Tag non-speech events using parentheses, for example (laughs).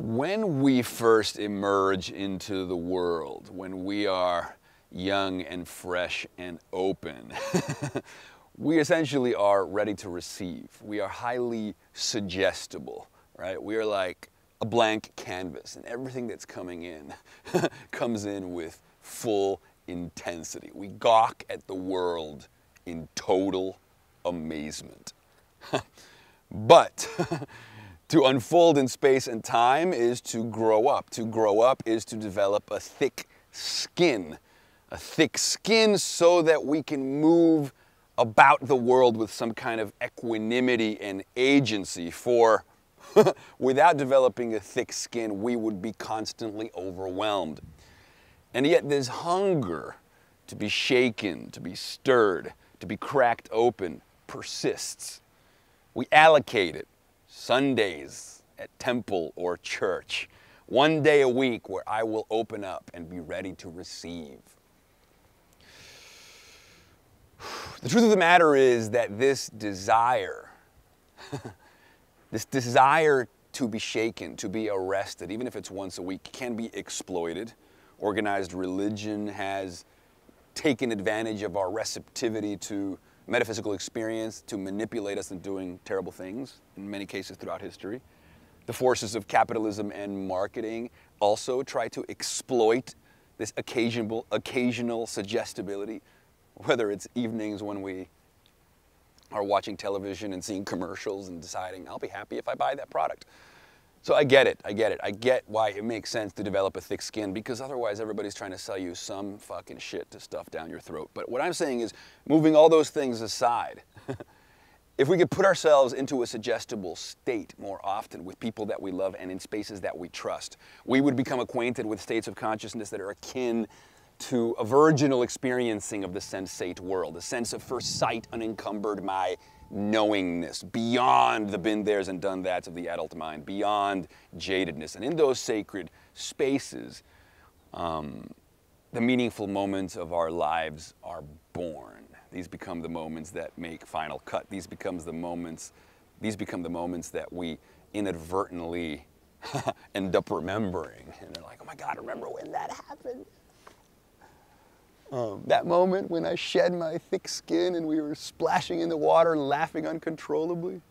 When we first emerge into the world, when we are young and fresh and open, (laughs) we essentially are ready to receive. We are highly suggestible, right? We are like a blank canvas, and everything that's coming in (laughs) comes in with full intensity. We gawk at the world in total amazement. (laughs) but To unfold in space and time is to grow up. To grow up is to develop a thick skin. A thick skin so that we can move about the world with some kind of equanimity and agency. For (laughs) without developing a thick skin, we would be constantly overwhelmed. And yet, this hunger to be shaken, to be stirred, to be cracked open persists. We allocate it Sundays at temple or church. One day a week where I will open up and be ready to receive. (sighs) The truth of the matter is that this desire, (laughs) this desire to be shaken, to be arrested, even if it's once a week, can be exploited. Organized religion has taken advantage of our receptivity to metaphysical experience to manipulate us into doing terrible things, in many cases throughout history. The forces of capitalism and marketing also try to exploit this occasional, occasional suggestibility, whether it's evenings when we are watching television and seeing commercials and deciding, I'll be happy if I buy that product. So I get it, I get it. I get why it makes sense to develop a thick skin because otherwise everybody's trying to sell you some fucking shit to stuff down your throat. But what I'm saying is moving all those things aside, (laughs) if we could put ourselves into a suggestible state more often with people that we love and in spaces that we trust, we would become acquainted with states of consciousness that are akin to a virginal experiencing of the sensate world, a sense of first sight unencumbered by knowingness, beyond the been there's and done that's of the adult mind, beyond jadedness. And in those sacred spaces, um, the meaningful moments of our lives are born. These become the moments that make final cut. These becomes the moments, these become the moments that we inadvertently (laughs) end up remembering. And they're like, oh my God, remember when that happened? Um, that moment when I shed my thick skin and we were splashing in the water, laughing uncontrollably.